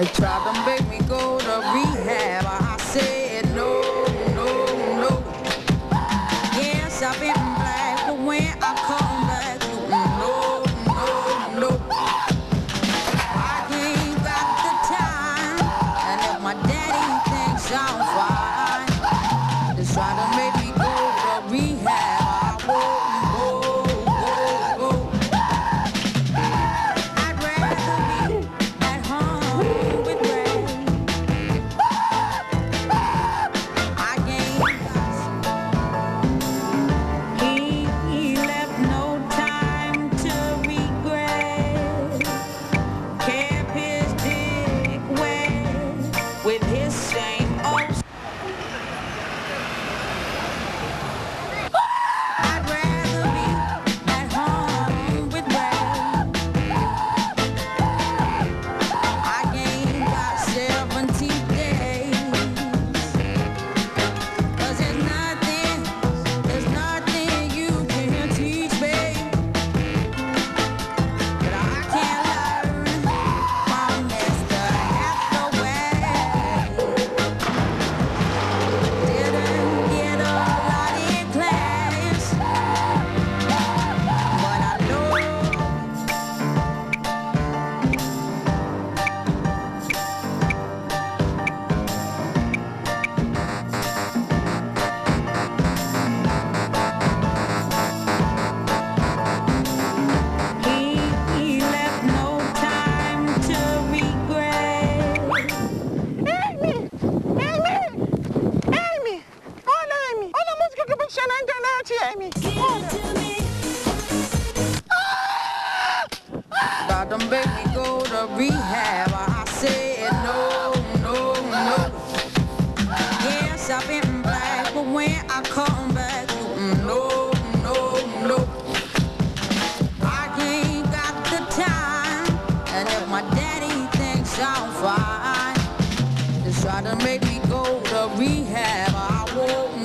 They tried to make me go rehab. I said no, no, no. Yes, I've been black, but when I come back, mm, no, no, no. I ain't got the time, and if my daddy thinks I'm fine, just try to make me go to rehab. I won't.